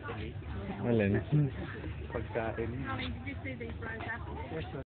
Natalie. Alin? Pagkain. Did you see these rose?